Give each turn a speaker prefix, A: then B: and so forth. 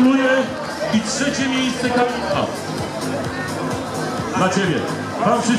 A: gratuluję i trzecie miejsce Kamila. Dla Ciebie. Wam